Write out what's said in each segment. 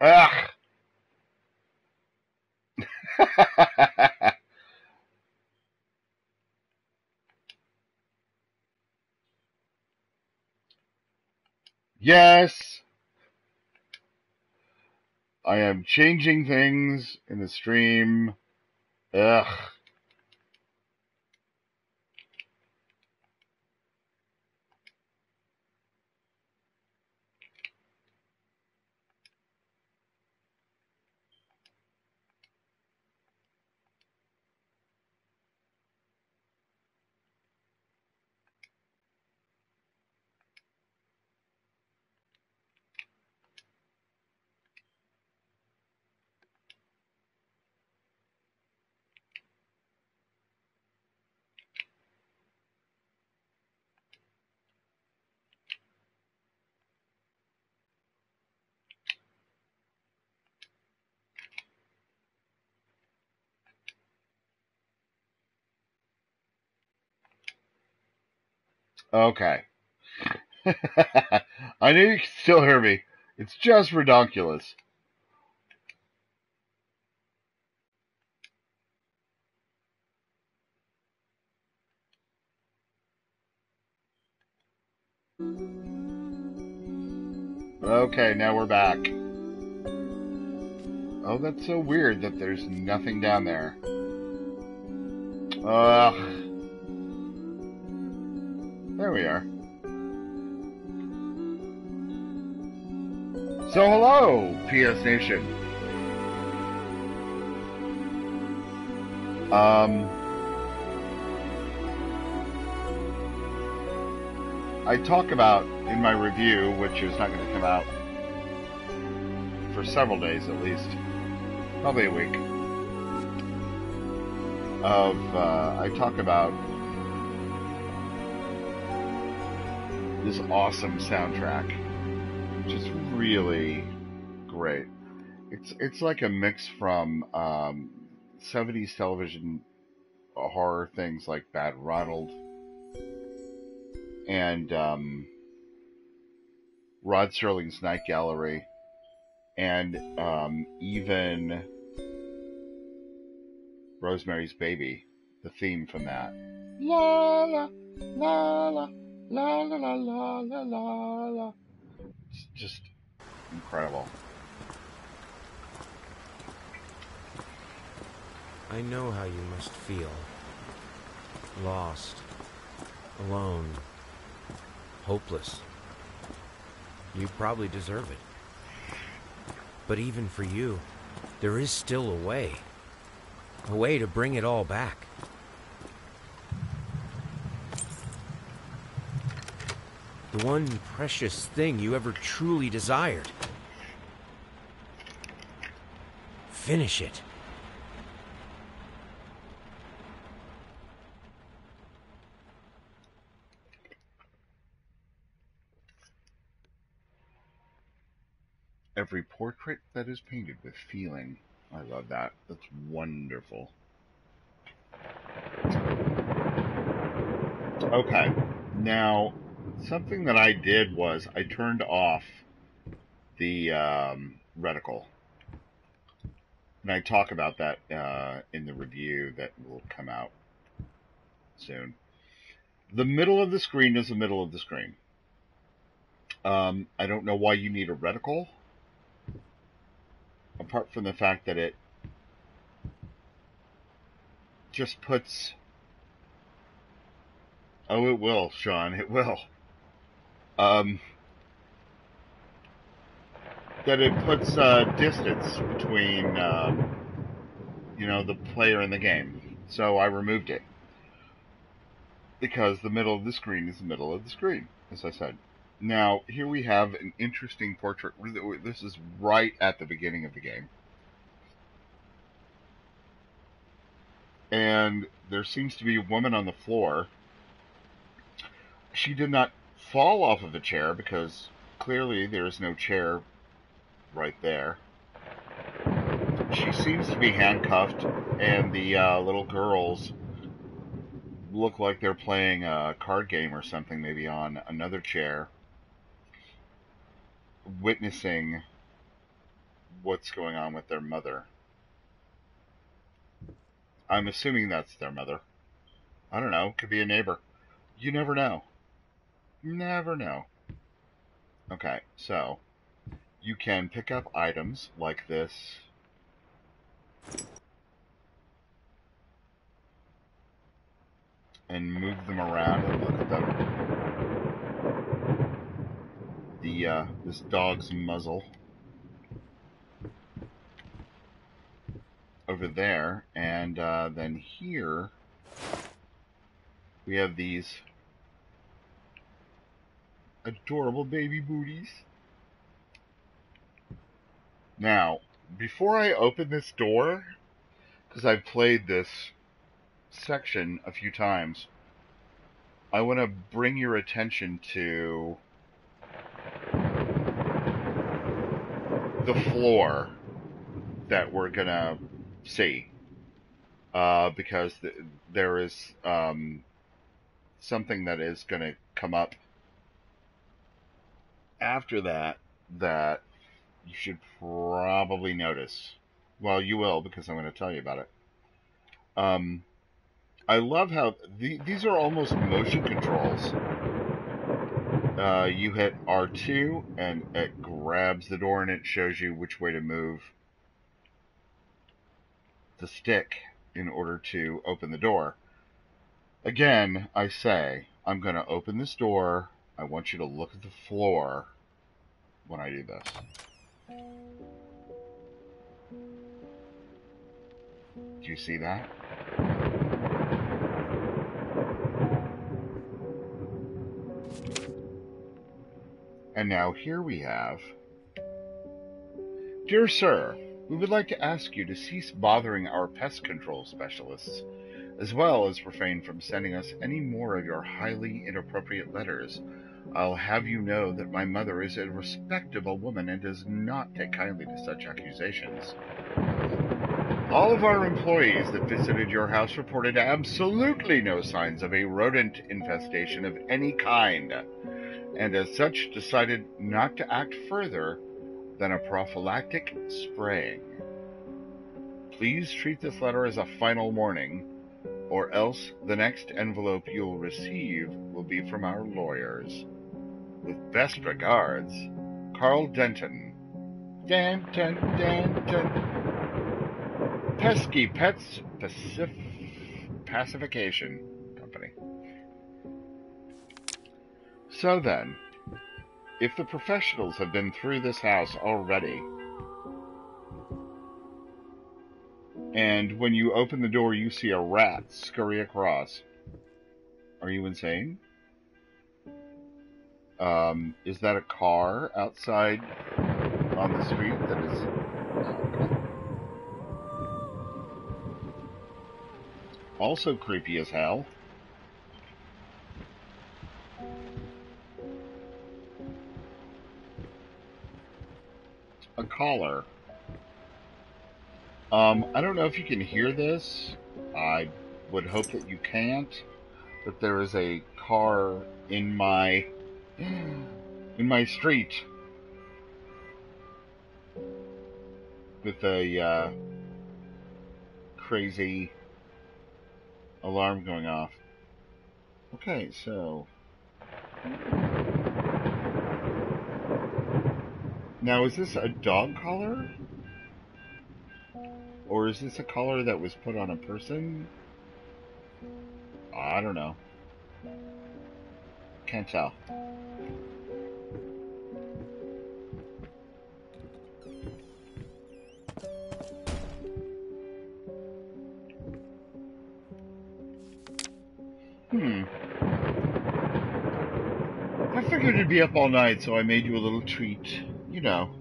Ugh. yes. I am changing things in the stream. Ugh. Okay. I knew you could still hear me. It's just redonkulous. Okay, now we're back. Oh, that's so weird that there's nothing down there. Ugh. There we are. So hello, PS Nation. Um, I talk about in my review, which is not going to come out for several days at least, probably a week. Of uh, I talk about this awesome soundtrack, Just really great. It's it's like a mix from um, 70s television horror things like Bad Ronald and um, Rod Serling's Night Gallery, and um, even Rosemary's Baby, the theme from that. La la la la la la la la la la la. It's just incredible. I know how you must feel. Lost. Alone. Hopeless. You probably deserve it. But even for you, there is still a way. A way to bring it all back. One precious thing you ever truly desired. Finish it. Every portrait that is painted with feeling. I love that. That's wonderful. Okay. Now, something that I did was I turned off the um, reticle. And I talk about that uh, in the review that will come out soon. The middle of the screen is the middle of the screen. Um, I don't know why you need a reticle apart from the fact that it just puts oh it will sean it will um, that it puts uh, distance between um, you know the player and the game so i removed it because the middle of the screen is the middle of the screen as i said now, here we have an interesting portrait. This is right at the beginning of the game. And there seems to be a woman on the floor. She did not fall off of the chair because clearly there is no chair right there. She seems to be handcuffed, and the uh, little girls look like they're playing a card game or something, maybe on another chair witnessing what's going on with their mother. I'm assuming that's their mother. I don't know. Could be a neighbor. You never know. Never know. Okay, so you can pick up items like this. And move them around and look at them. The uh, this dog's muzzle over there, and uh, then here we have these adorable baby booties. Now, before I open this door, because I've played this section a few times, I want to bring your attention to the floor that we're going to see. Uh, because th- there is um, something that is going to come up after that that you should probably notice. Well, you will because I'm going to tell you about it. Um, I love how the, these are almost motion controls. Uh, you hit R2 and it grabs the door and it shows you which way to move the stick in order to open the door. Again, I say, I'm going to open this door. I want you to look at the floor when I do this. Do you see that? And now here we have Dear Sir, we would like to ask you to cease bothering our pest control specialists, as well as refrain from sending us any more of your highly inappropriate letters. I'll have you know that my mother is a respectable woman and does not take kindly to such accusations. All of our employees that visited your house reported absolutely no signs of a rodent infestation of any kind, and as such decided not to act further than a prophylactic spraying. Please treat this letter as a final warning, or else the next envelope you'll receive will be from our lawyers. With best regards, Carl Denton. Denton, Denton. Pesky Pets Pacif- Pacification Company. So then, if the professionals have been through this house already, and when you open the door you see a rat scurry across, are you insane? Um, is that a car outside on the street that is. Also creepy as hell. A collar. Um, I don't know if you can hear this. I would hope that you can't. But there is a car in my in my street with a uh, crazy alarm going off. Okay, so now is this a dog collar? Or is this a collar that was put on a person? I don't know. Can't tell. Hmm. I figured you'd be up all night, so I made you a little treat. You know.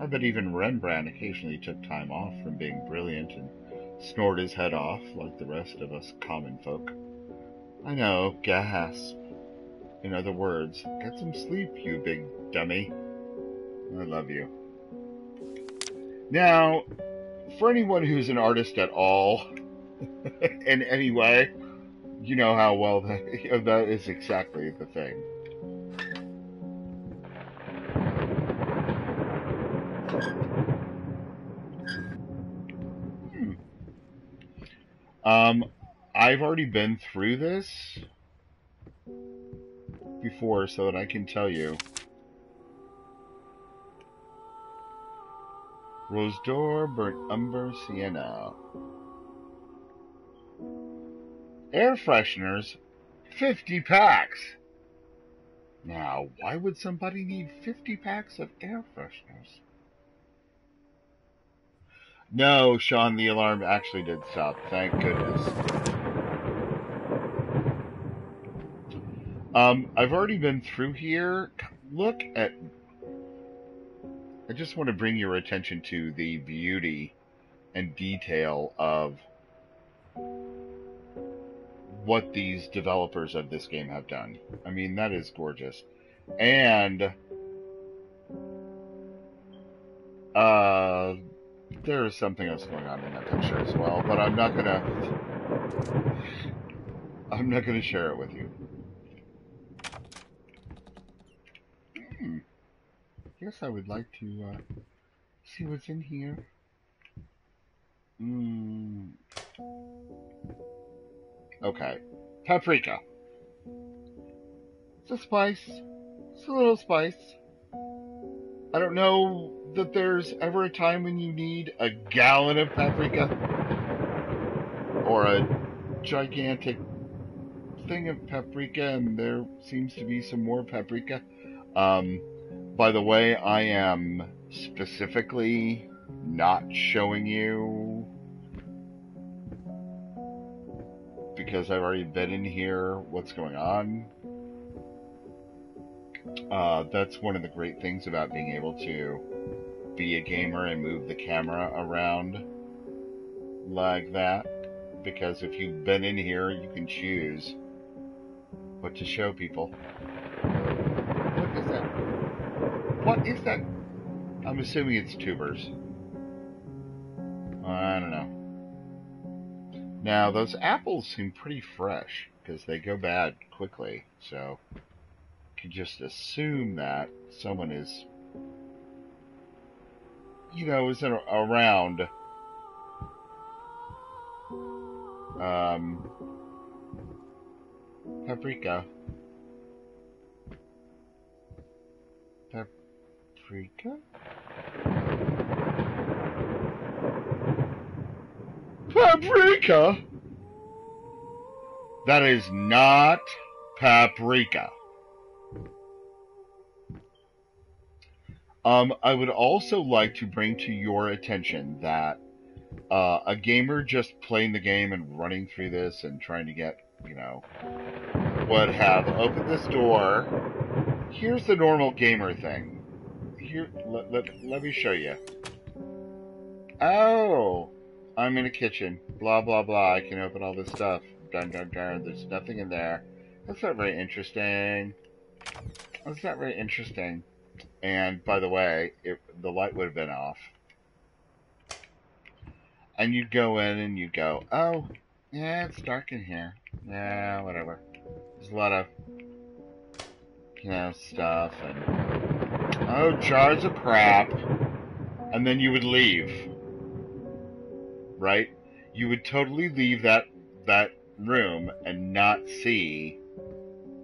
I bet even Rembrandt occasionally took time off from being brilliant and snored his head off like the rest of us common folk. I know, gasp. In other words, get some sleep, you big dummy. I love you. Now, for anyone who's an artist at all, in any way, you know how well that, that is exactly the thing. Um, I've already been through this before, so that I can tell you. Rose d'Or, burnt umber, sienna. Air fresheners, 50 packs. Now, why would somebody need 50 packs of air fresheners? No, Sean, the alarm actually did stop. Thank goodness. Um, I've already been through here. Look at. I just want to bring your attention to the beauty and detail of what these developers of this game have done. I mean, that is gorgeous. And. Uh there is something else going on in that picture as well, but I'm not gonna. I'm not gonna share it with you. Hmm. Guess I would like to uh, see what's in here. Hmm. Okay. Paprika. It's a spice. It's a little spice. I don't know that there's ever a time when you need a gallon of paprika or a gigantic thing of paprika, and there seems to be some more paprika. Um, by the way, I am specifically not showing you because I've already been in here what's going on uh, that's one of the great things about being able to be a gamer and move the camera around like that. Because if you've been in here, you can choose what to show people. What is that? What is that? I'm assuming it's tubers. I don't know. Now, those apples seem pretty fresh because they go bad quickly, so could just assume that someone is, you know, is around. Um, paprika. Paprika? Paprika? That is not paprika. Um, I would also like to bring to your attention that uh, a gamer just playing the game and running through this and trying to get, you know, would have opened this door. Here's the normal gamer thing. Here, let, let, let me show you. Oh, I'm in a kitchen. Blah, blah, blah. I can open all this stuff. Dun, dun, dun. There's nothing in there. That's not very interesting. That's not very interesting. And by the way, if the light would have been off. And you'd go in and you go, oh, yeah, it's dark in here. Yeah, whatever. There's a lot of, you know, stuff and, oh, jars of crap. And then you would leave. Right? You would totally leave that, that room and not see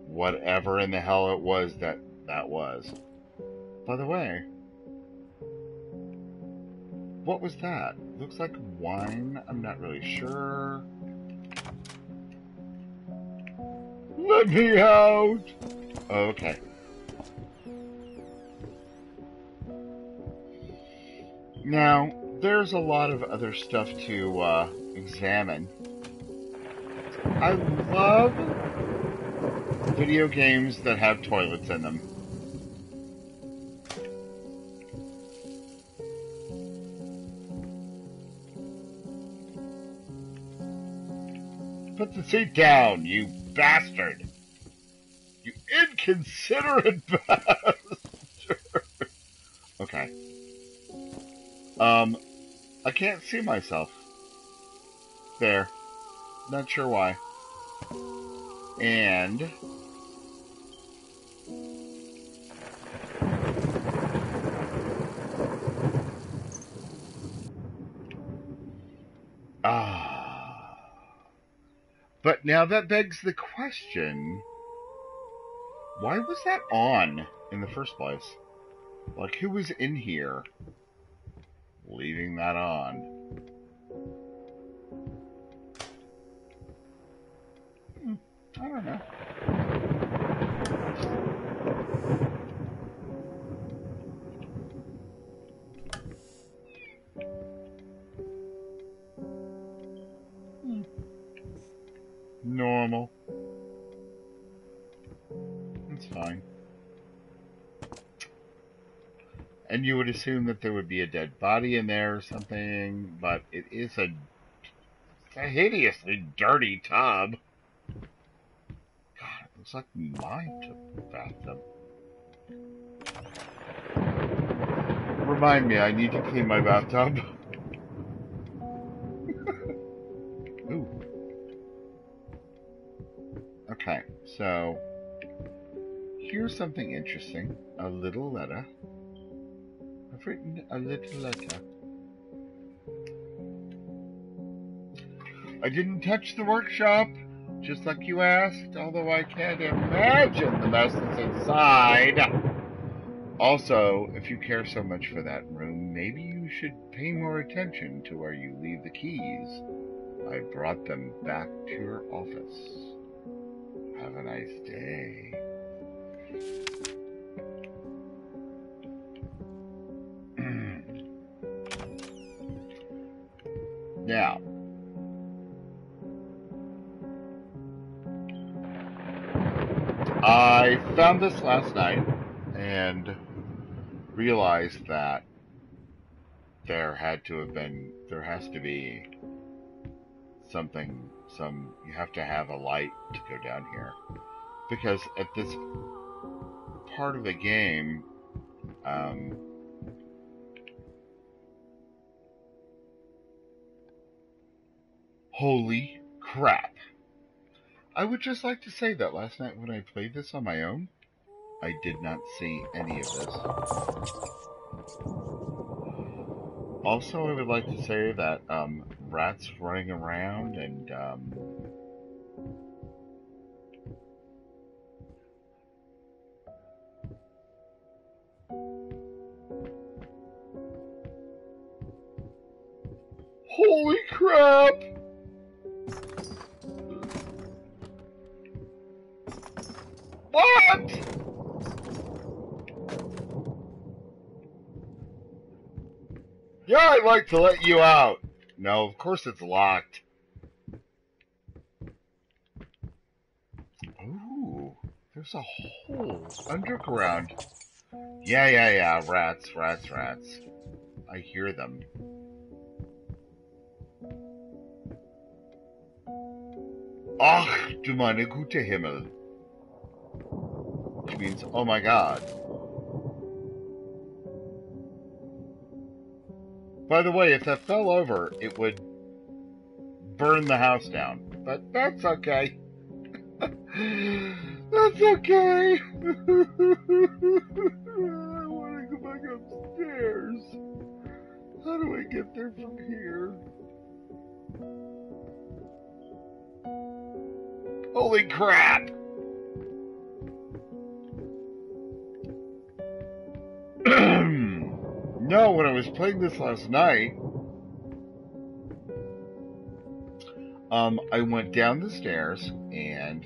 whatever in the hell it was that that was. By the way, what was that? Looks like wine. I'm not really sure. Let me out! Okay. Now, there's a lot of other stuff to uh, examine. I love video games that have toilets in them. The seat down, you bastard! You inconsiderate bastard! okay. Um, I can't see myself. There. Not sure why. And... now that begs the question why was that on in the first place? Like, who was in here leaving that on? Hmm, I don't know. You would assume that there would be a dead body in there or something, but it is a, a hideously dirty tub. God, it looks like my t- bathtub. Remind me, I need to clean my bathtub. Ooh. Okay, so here's something interesting. A little letter. Written a little letter. I didn't touch the workshop, just like you asked, although I can't imagine the mess that's inside. Also, if you care so much for that room, maybe you should pay more attention to where you leave the keys. I brought them back to your office. Have a nice day. Last night and realized that there had to have been, there has to be something, some, you have to have a light to go down here. Because at this part of the game, um, holy crap. I would just like to say that last night when I played this on my own, I did not see any of this. Also, I would like to say that um, rats running around and um, holy crap! What? Yeah, I'd like to let you out. No, of course it's locked. Ooh, there's a hole underground. Yeah, yeah, yeah, rats, rats, rats. I hear them. Ach, du meine gute Himmel. Which means, oh my god. By the way, if that fell over, it would burn the house down. But that's okay. that's okay. I want to go back upstairs. How do I get there from here? Holy crap! no, when I was playing this last night, um, I went down the stairs and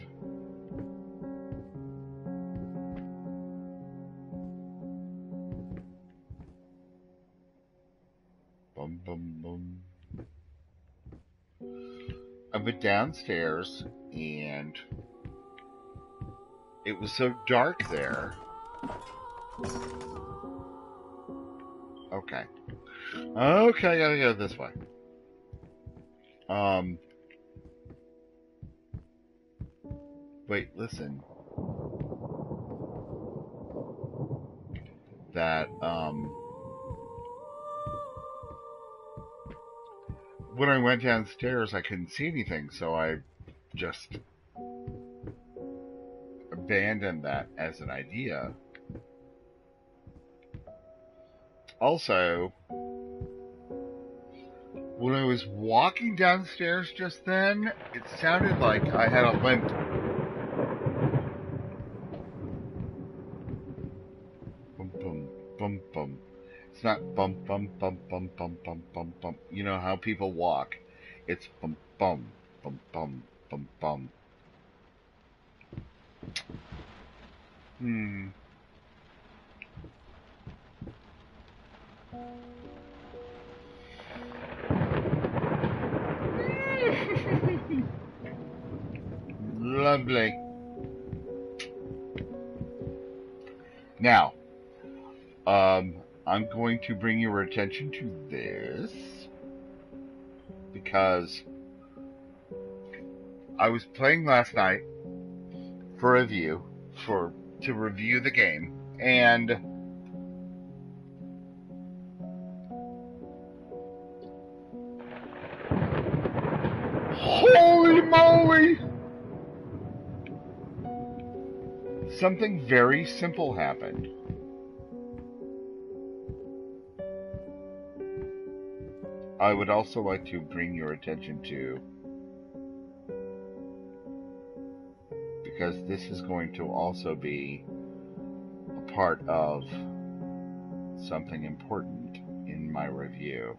bum bum bum. I went downstairs and it was so dark there. Okay. Okay, I gotta go this way. Um. Wait, listen. That, um. When I went downstairs, I couldn't see anything, so I just abandoned that as an idea. Also, when I was walking downstairs just then, it sounded like I had a limp. Bum bum bum bum. It's not bum bum bum bum bum bum bum bum. You know how people walk. It's bum bum bum bum bum bum. Hmm. Lovely. Now, um, I'm going to bring your attention to this because I was playing last night for review for to review the game and something very simple happened I would also like to bring your attention to because this is going to also be a part of something important in my review.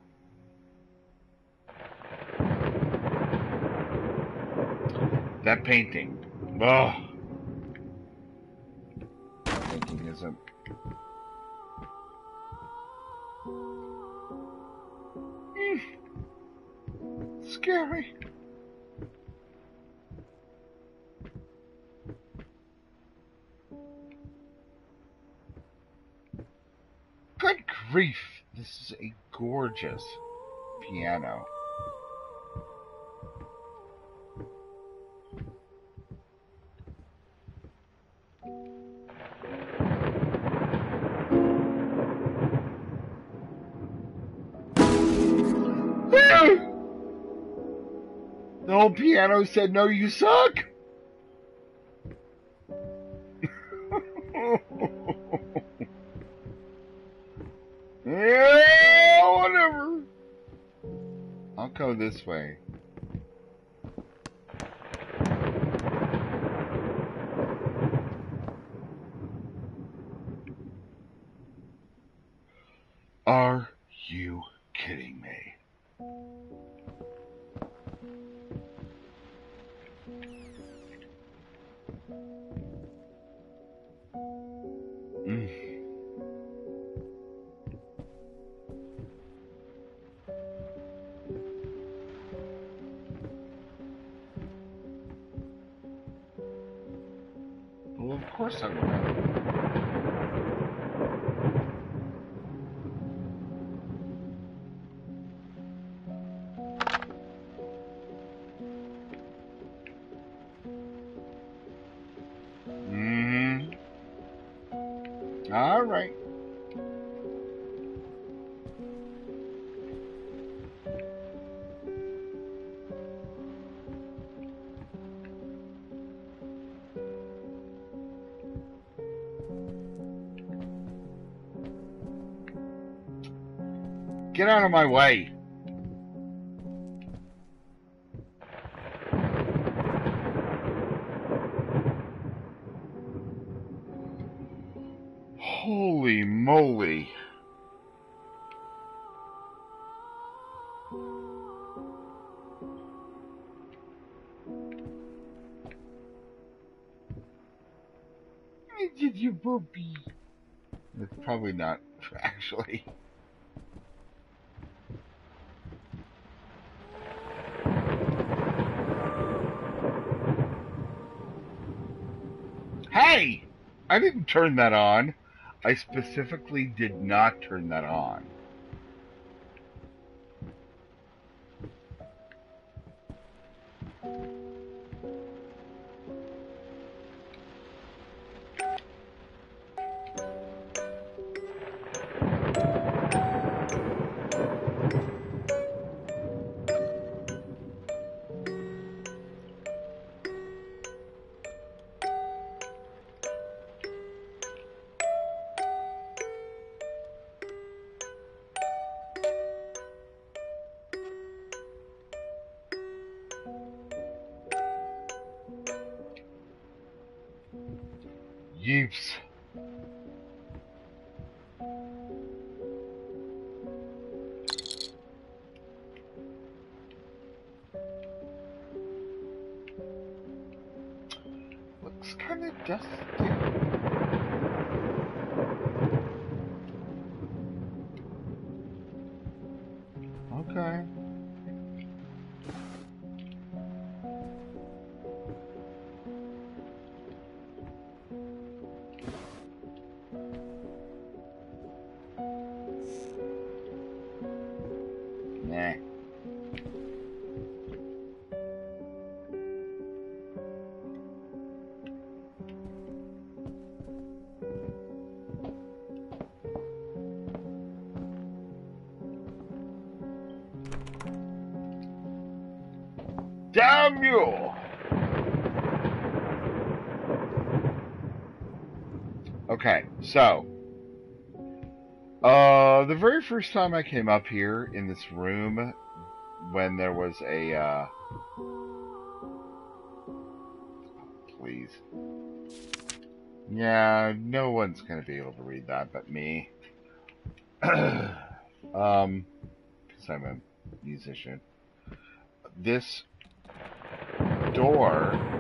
That painting. Oh. Piano. The old piano said, No, you suck! All right. Get out of my way. You burpee? It's probably not, actually. Hey! I didn't turn that on. I specifically did not turn that on. Kind of dusty. So uh, the very first time I came up here in this room, when there was a uh, please, yeah, no one's gonna be able to read that but me. um, because I'm a musician. This door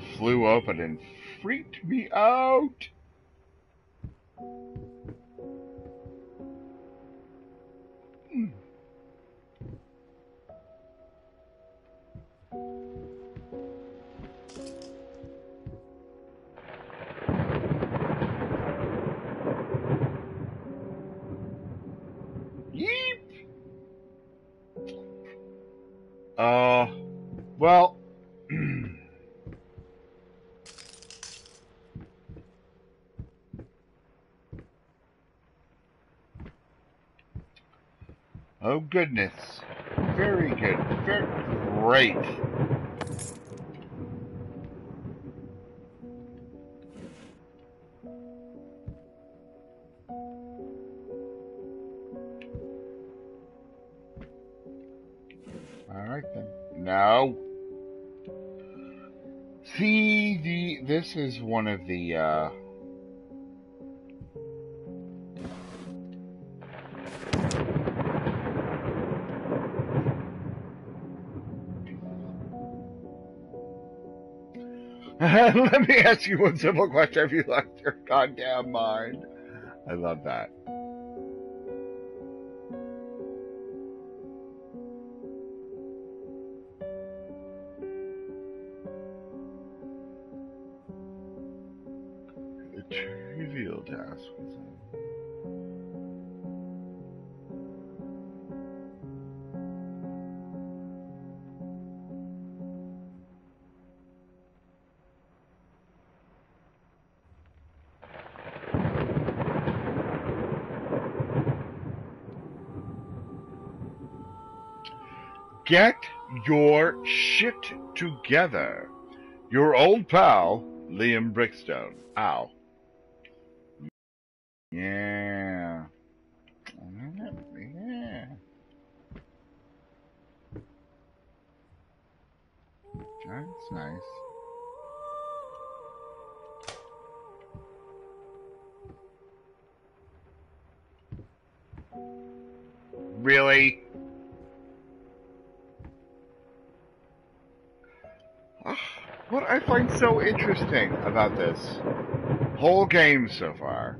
flew open and freaked me out. Oh goodness, very good, very great. All right then. No. See the this is one of the uh Let me ask you one simple question. Have you lost your goddamn mind? I love that. Get your shit together. Your old pal, Liam Brickstone. Ow. Interesting about this whole game so far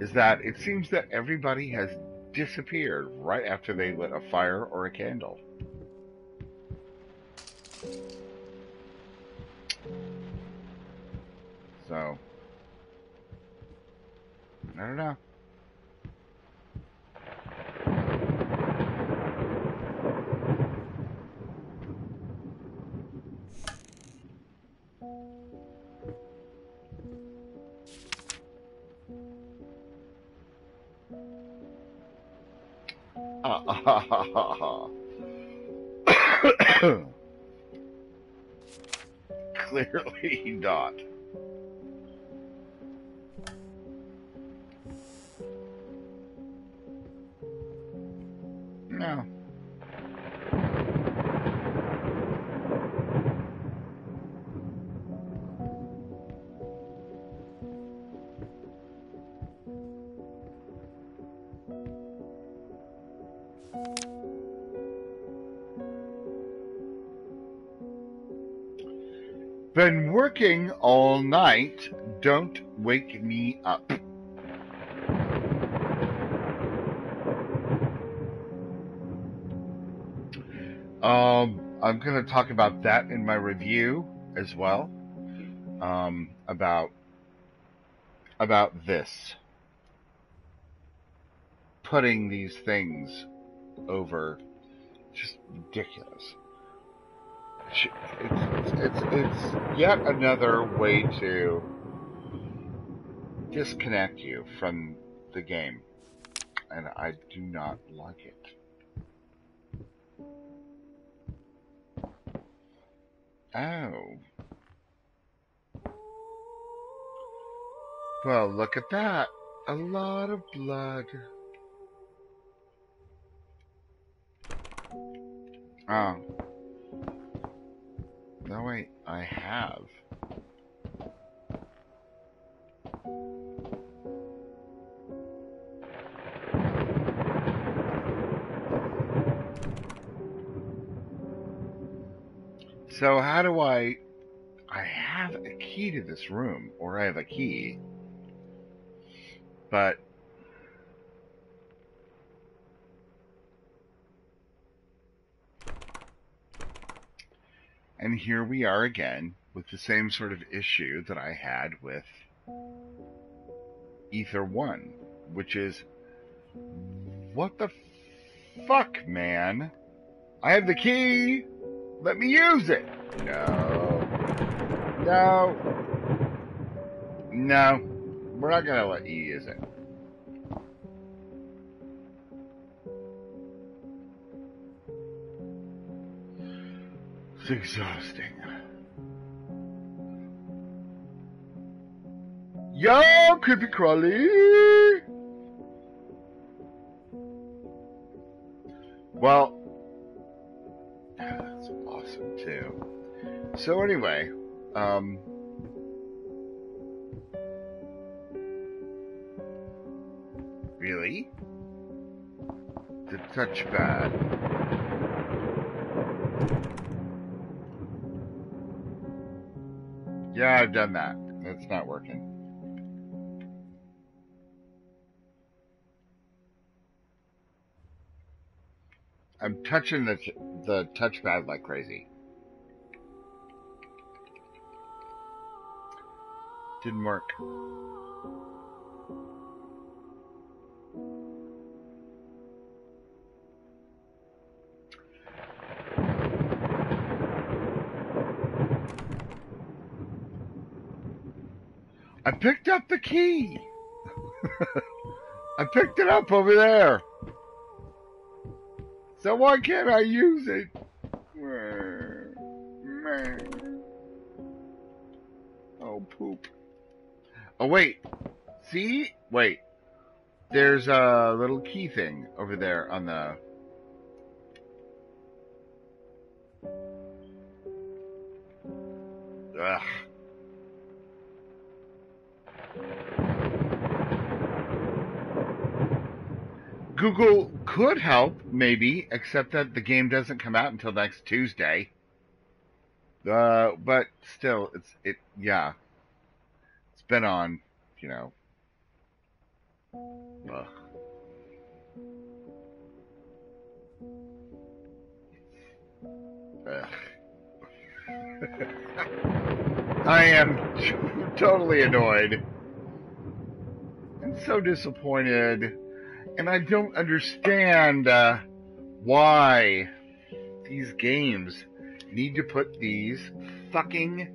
is that it seems that everybody has disappeared right after they lit a fire or a candle. So, I don't know. Clearly not. No. Been working all night. Don't wake me up. Um, I'm going to talk about that in my review as well. Um, about about this putting these things over just ridiculous. It's, it's, it's, yet another way to disconnect you from the game. And I do not like it. Oh. Well, look at that. A lot of blood. Oh. No, wait, I have. So how do I... I have a key to this room, or I have a key. But And here we are again with the same sort of issue that I had with Ether 1, which is what the fuck, man? I have the key. Let me use it. No. No. No. We're not to let you use it. It's exhausting. Yo, creepy crawly. Well, that's awesome too. So anyway, um, really, the touchpad. Yeah, I've done that. It's not working. I'm touching the the touchpad like crazy. Didn't work. I picked up the key. I picked it up over there. So why can't I use it? Oh, poop. Oh, wait. See? Wait. There's a little key thing over there on the... Ugh. Google could help, maybe, except that the game doesn't come out until next Tuesday. Uh, but still, it's it. Yeah, it's been on. You know. Ugh. Ugh. I am totally annoyed and so disappointed and I don't understand uh, why these games need to put these fucking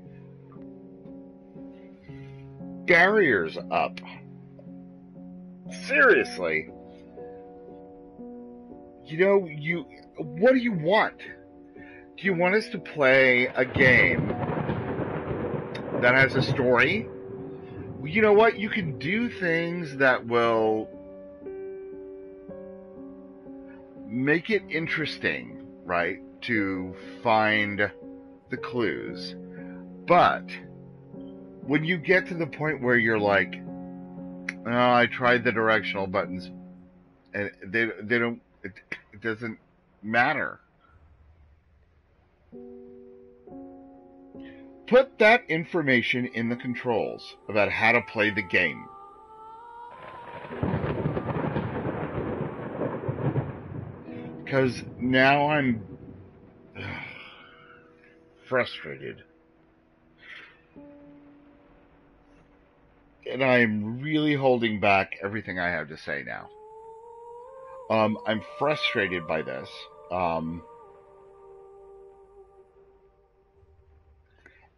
barriers up. Seriously. You know, you what do you want? Do you want us to play a game that has a story? You know what? You can do things that will make it interesting, right, to find the clues. But when you get to the point where you're like, oh, I tried the directional buttons, and they they don't, it, it doesn't matter. Put that information in the controls about how to play the game. Because now I'm frustrated. And I'm really holding back everything I have to say now. Um, I'm frustrated by this. Um,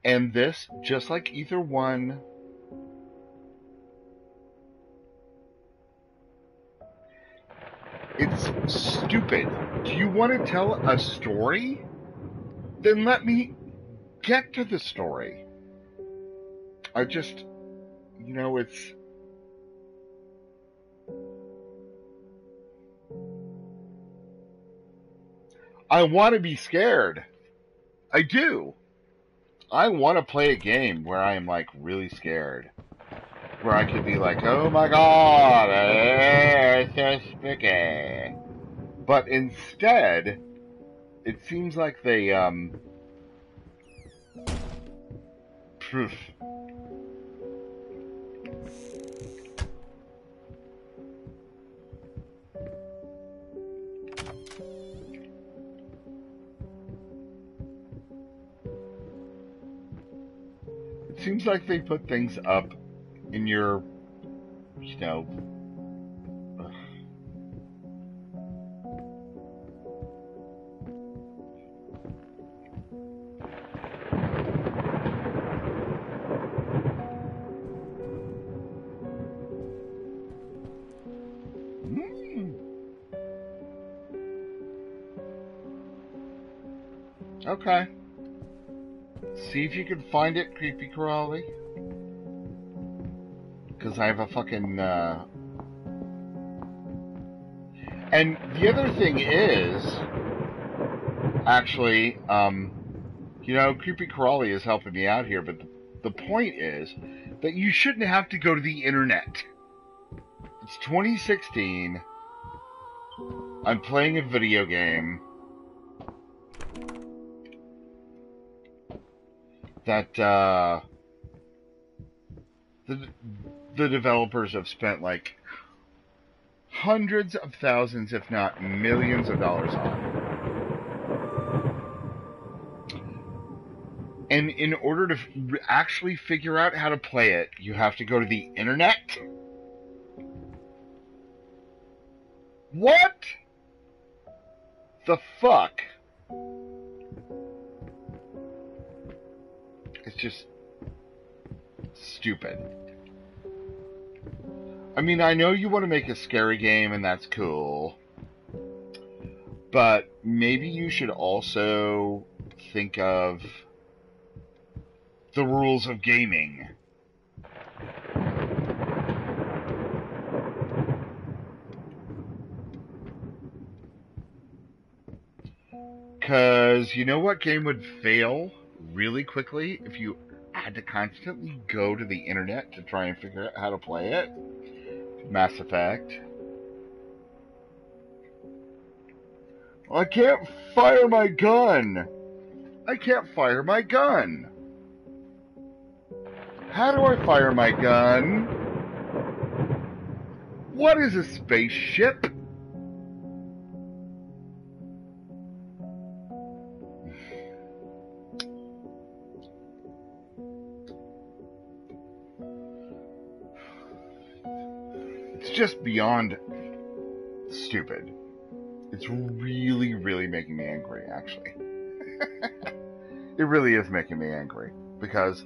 and this, just like Ether 1, it's stupid. Do you want to tell a story? Then let me get to the story. I just, you know, it's. I want to be scared. I do. I want to play a game where I am like really scared. Where I could be like, oh my god, it's so spooky. But instead, it seems like they, um. Proof. It seems like they put things up in your, you know, ugh. Mm. Okay. See if you can find it, creepy crawly. Because I have a fucking. Uh... And the other thing is, actually, um, you know, creepy crawly is helping me out here, but the, point is that you shouldn't have to go to the internet. It's 2016. I'm playing a video game. that uh, the the developers have spent like hundreds of thousands, if not millions, of dollars on. And in order to actually figure out how to play it, you have to go to the internet. What the fuck? It's just stupid. I mean, I know you want to make a scary game, and that's cool. But maybe you should also think of the rules of gaming. Because you know what game would fail really quickly if you had to constantly go to the internet to try and figure out how to play it? Mass Effect. I can't fire my gun! I can't fire my gun! How do I fire my gun? What is a spaceship? Just beyond stupid. It's really, really making me angry, actually. it really is making me angry. Because,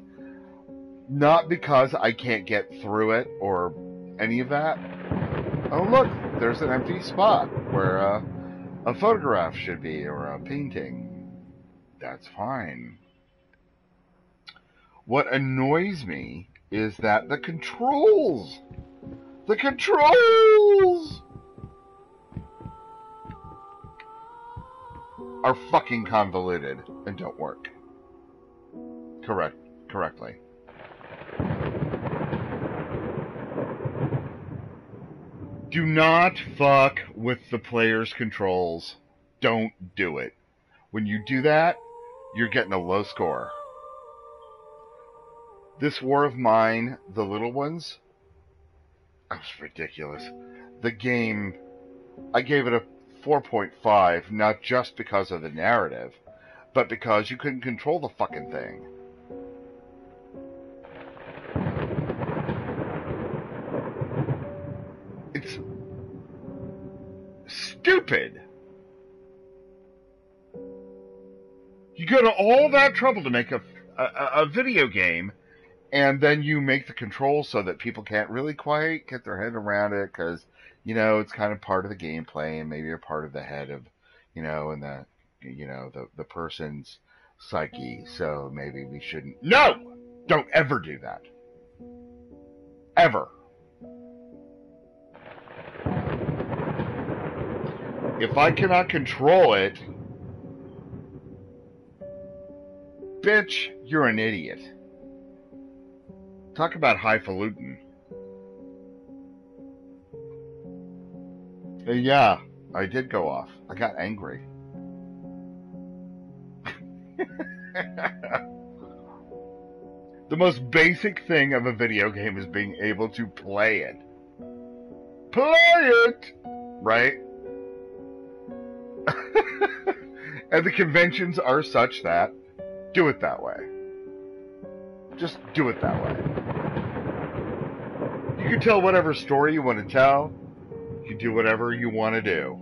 not because I can't get through it or any of that. Oh, look, there's an empty spot where uh, a photograph should be or a painting. That's fine. What annoys me is that the controls the controls are fucking convoluted and don't work. Correct correctly. Do not fuck with the player's controls. Don't do it. When you do that, you're getting a low score. This War of Mine, The Little Ones, that was ridiculous. The game, I gave it a 4.5, not just because of the narrative, but because you couldn't control the fucking thing. It's stupid. You go to all that trouble to make a, a, a video game, and then you make the controls so that people can't really quite get their head around it because you know it's kind of part of the gameplay and maybe a part of the head of you know and the you know the the person's psyche. So maybe we shouldn't. No, don't ever do that. Ever. If I cannot control it, bitch, you're an idiot. Talk about highfalutin. Uh, yeah, I did go off. I got angry. the most basic thing of a video game is being able to play it. Play it! Right? and the conventions are such that do it that way. Just do it that way. You can tell whatever story you want to tell. You can do whatever you want to do.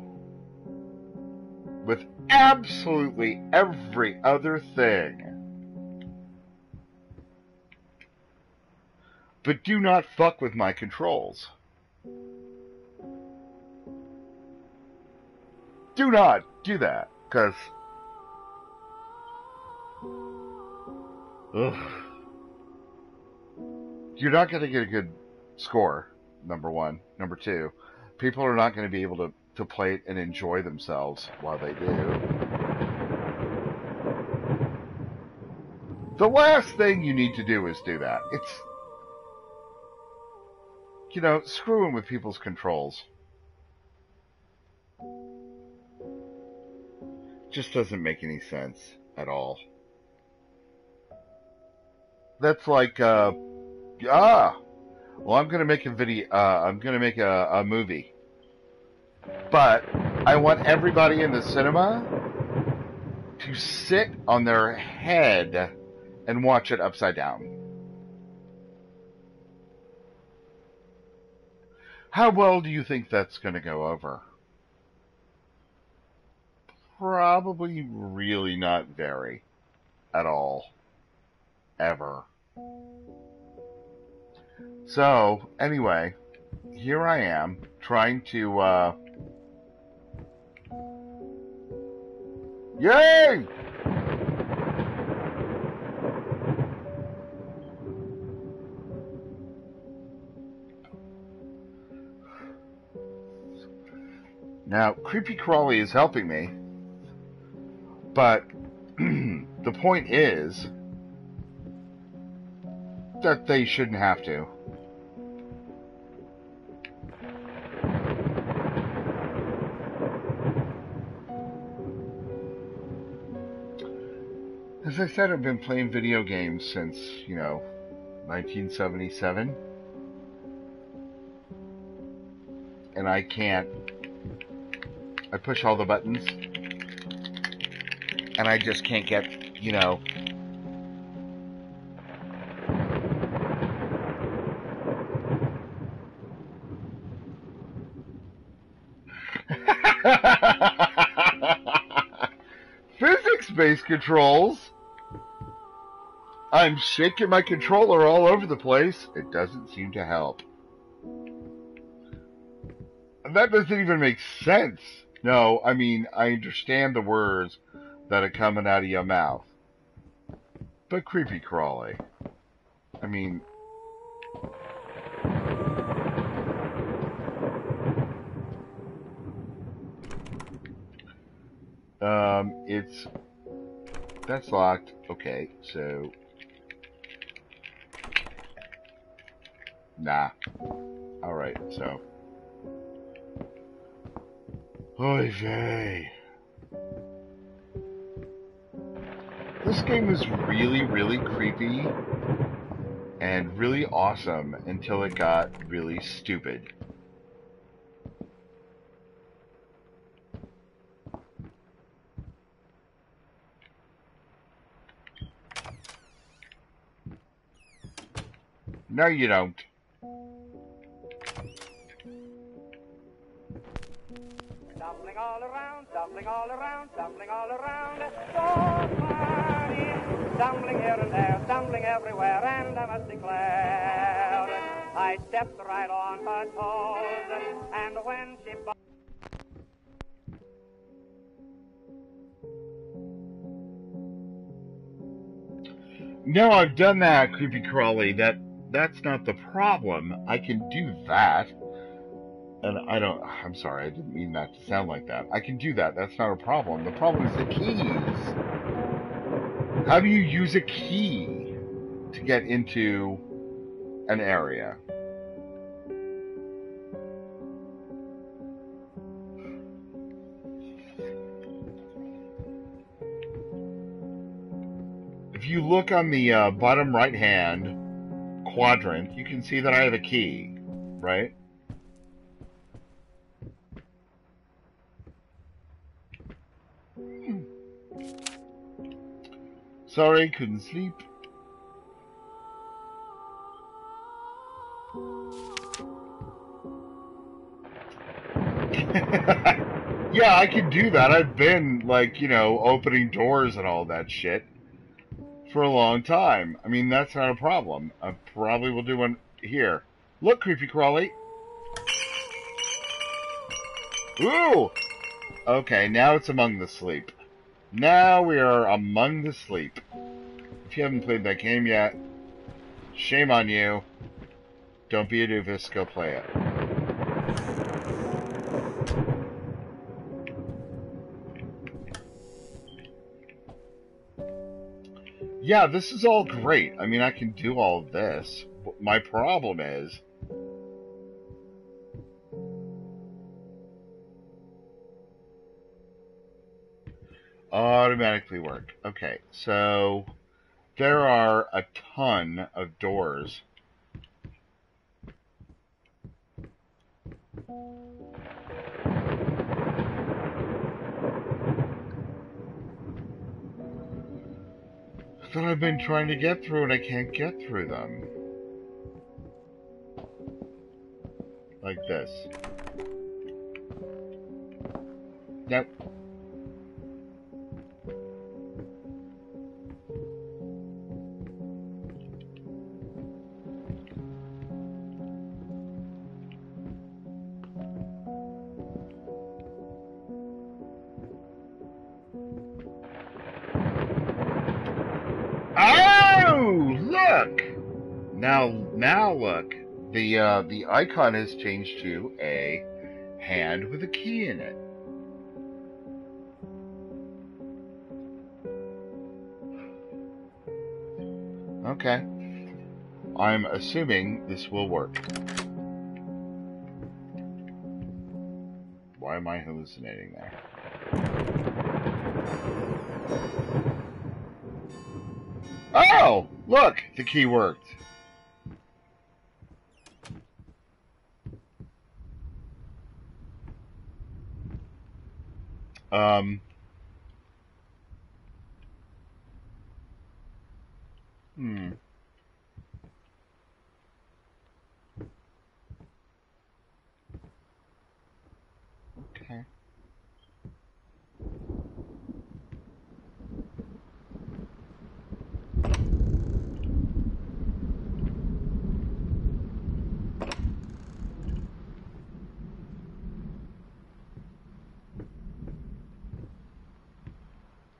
With absolutely every other thing. But do not fuck with my controls. Do not do that, because. You're not going to get a good score, number one. Number two, people are not going to be able to, to play it and enjoy themselves while they do. The last thing you need to do is do that. It's, you know, screwing with people's controls. Just doesn't make any sense at all. That's like, uh, ah, well, I'm gonna make a video. Uh, I'm gonna make a, a movie, but I want everybody in the cinema to sit on their head and watch it upside down. How well do you think that's going to go over? Probably really not very at all. Ever. So, anyway, here I am trying to, uh. Yay! Now, Creepy Crawly is helping me, but the point is that they shouldn't have to. As I said, I've been playing video games since, you know, 1977. And I can't. I push all the buttons. And I just can't get, you know. Physics based controls. I'm shaking my controller all over the place. It doesn't seem to help. That doesn't even make sense. No, I mean, I understand the words that are coming out of your mouth. But creepy crawly. I mean, um, it's that's locked. Okay, so nah. All right, so. Oy vey. This game is really, really creepy. and really awesome until it got really stupid. No, you don't. All around, all around, all around. Here and there, everywhere, and I must declare, I stepped right on her toes, and when she. No, I've done that, creepy crawly. That that's not the problem. I can do that. And I don't I'm sorry, I didn't mean that to sound like that. I can do that. That's not a problem. The problem is the keys. How do you use a key to get into an area? If you look on the uh, bottom right hand quadrant, you can see that I have a key, right? Sorry, couldn't sleep. yeah, I can do that. I've been, like, you know, opening doors and all that shit for a long time. I mean, that's not a problem. I probably will do one here. Look, Creepy Crawly. Ooh! Okay, now it's Among the Sleep. Now we are Among the Sleep. If you haven't played that game yet, shame on you. Don't be a doofus, go play it. Yeah, this is all great. I mean, I can do all this. My problem is... Automatically work. Okay, so there are a ton of doors. that I've been trying to get through and I can't get through them. Like this. Nope. The uh, the icon has changed to a hand with a key in it. Okay. I'm assuming this will work. Why am I hallucinating there? Oh! Look! The key worked. Um... Hmm. Okay.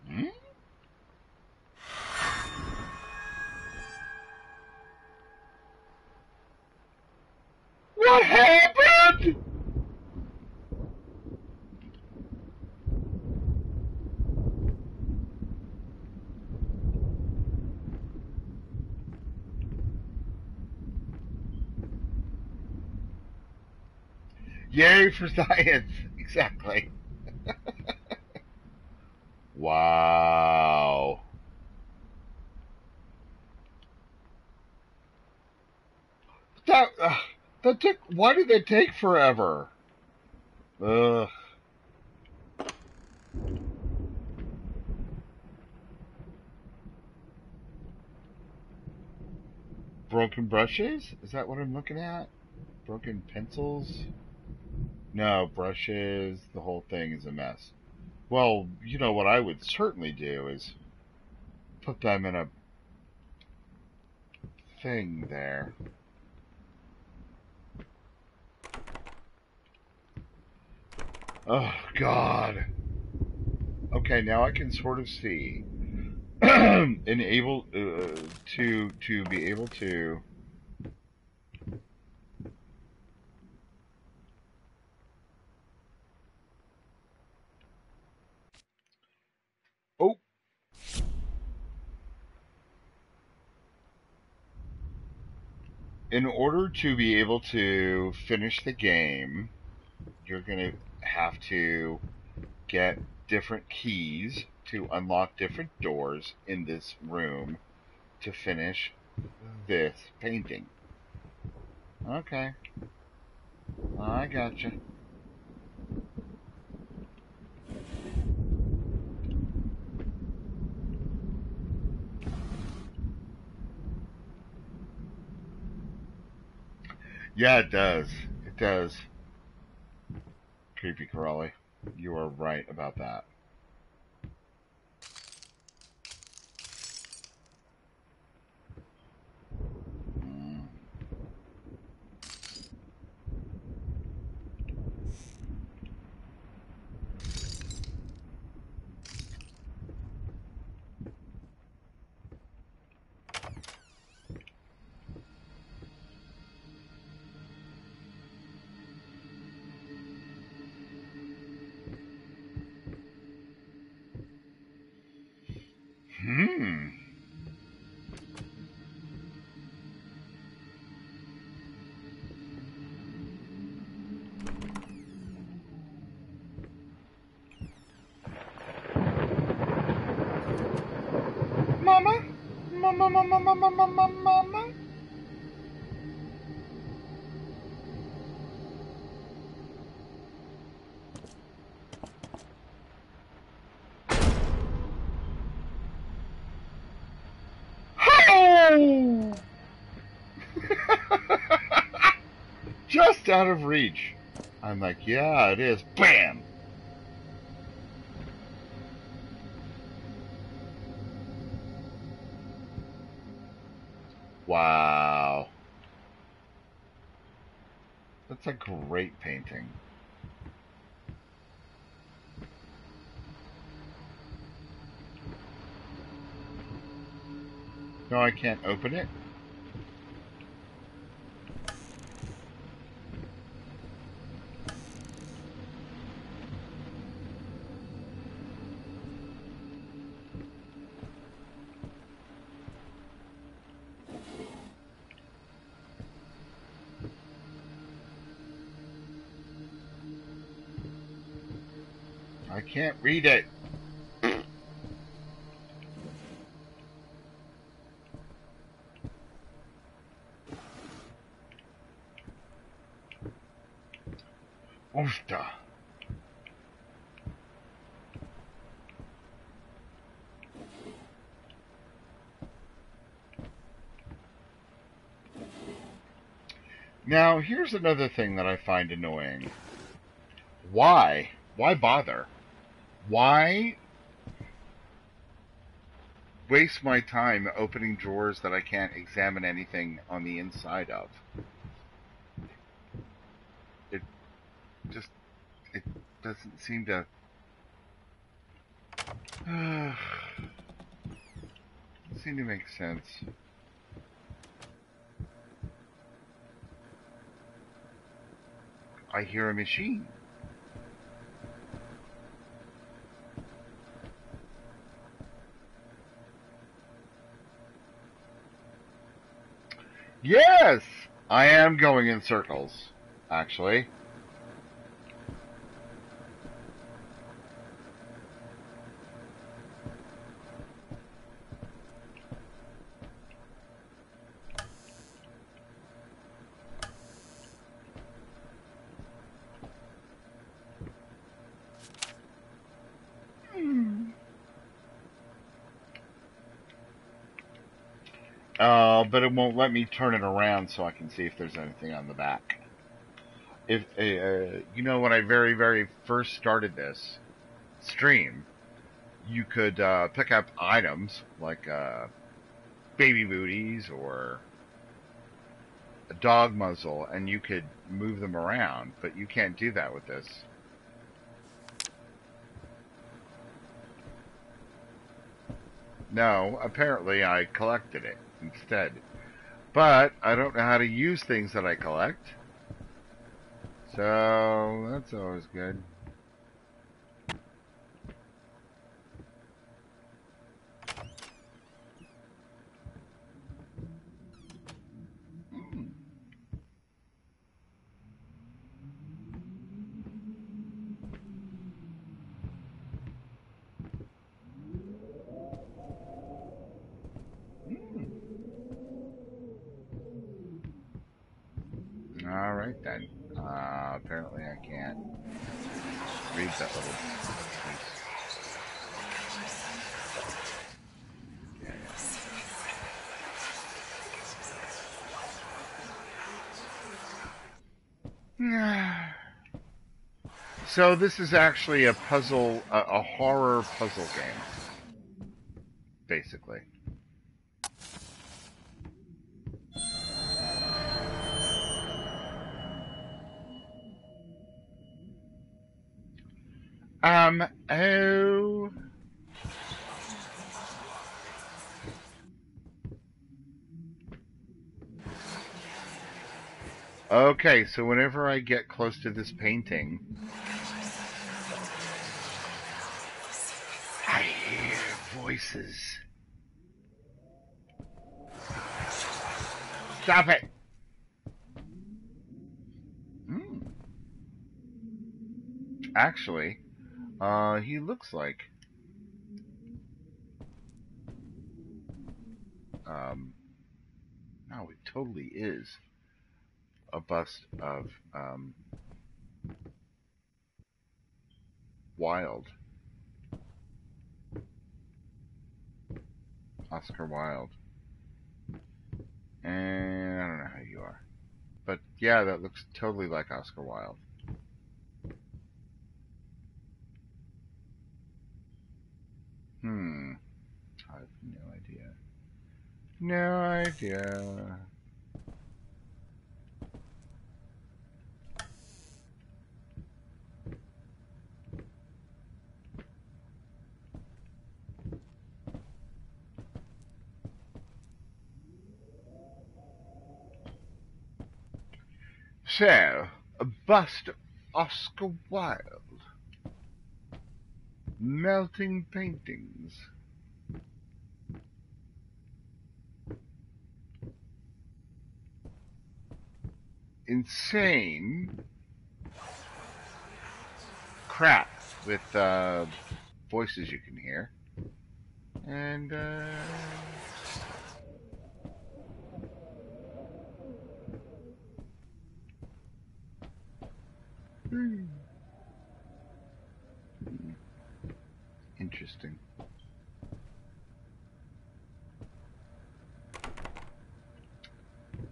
Hmm? What happened? Yay for science! Exactly. wow. That uh, that took. Why did that take forever? Ugh. Broken brushes? Is that what I'm looking at? Broken pencils? No, brushes. The whole thing is a mess. Well, you know what I would certainly do is put them in a thing there. Oh, God. Okay, now I can sort of see. and able uh, to to be able to oh in order to be able to finish the game you're going to have to get different keys to unlock different doors in this room to finish this painting. Okay. I gotcha. Yeah, it does. It does. Creepy crawly. You are right about that. Just out of reach. I'm like, yeah, it is. Bam! That's a great painting. No, I can't open it. Read it. Oofta. Now, here's another thing that I find annoying. Why? Why bother? Why waste my time opening drawers that I can't examine anything on the inside of? It just it doesn't seem to seem to make sense. I hear a machine. Yes, I am going in circles, actually. Uh, but won't let me turn it around so I can see if there's anything on the back. If uh, you know, when I very, very first started this stream, you could uh, pick up items like uh, baby booties or a dog muzzle, and you could move them around. But you can't do that with this. No, apparently I collected it instead. But I don't know how to use things that I collect. So that's always good. All right then. Uh, apparently I can't read that little piece. Yeah, yeah. So this is actually a puzzle, a, a horror puzzle game, Okay, so whenever I get close to this painting, I hear voices. Stop it! Hmm. Actually, uh, he looks like. Um, no, it totally is a bust of um, Wilde. Oscar Wilde. And I don't know how you are. But yeah, that looks totally like Oscar Wilde. Hmm. I have no idea. No idea. So, a bust of Oscar Wilde. Melting paintings. Insane crap with uh, voices you can hear. And, uh, hmm. Interesting.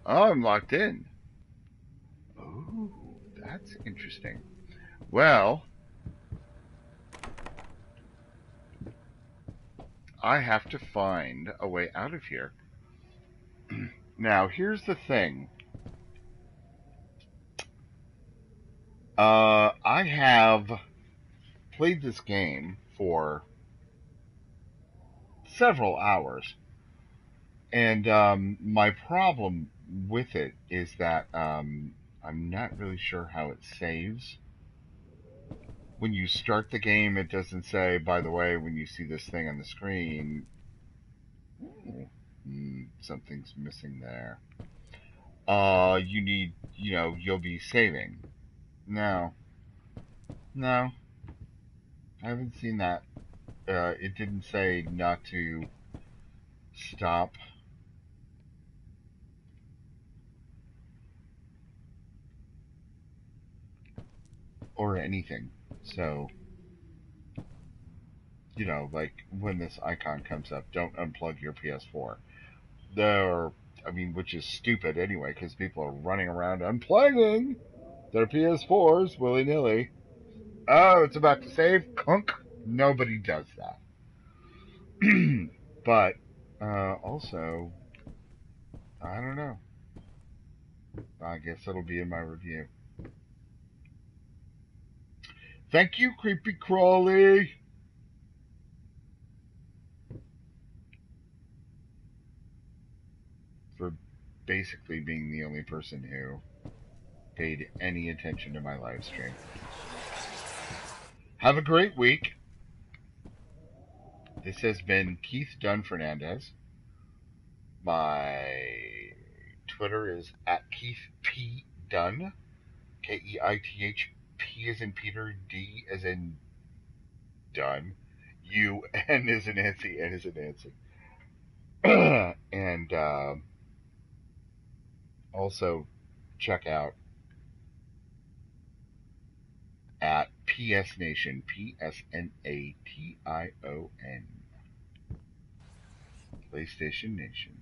Oh, I'm locked in. Oh, that's interesting. Well, I have to find a way out of here. now, here's the thing. Uh, I have played this game for several hours. And um, my problem with it is that um, I'm not really sure how it saves. When you start the game, it doesn't say, by the way, when you see this thing on the screen, hmm, something's missing there. Uh, you need, you know, you'll be saving. No. No. I haven't seen that. Uh, it didn't say not to stop. Or anything. So, you know, like when this icon comes up, don't unplug your PS4. They're, I mean, which is stupid anyway, because people are running around unplugging their PS4s willy nilly. Oh, it's about to save. Kunk. Nobody does that. but uh, also, I don't know. I guess it'll be in my review. Thank you, Creepy Crawly. For basically being the only person who paid any attention to my live stream. Have a great week. This has been Keith Dunn Fernandez. My Twitter is at Keith P. Dunn. K E I T H P as in Peter, D as in Dunn. U N as in Nancy, N as in Nancy. and uh, also check out at PS Nation, P S N A T I O N. PlayStation Nation.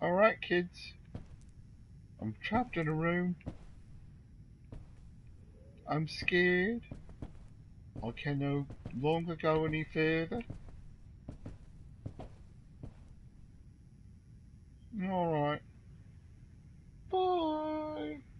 Alright, kids. I'm trapped in a room. I'm scared. I can no longer go any further. Alright. Bye.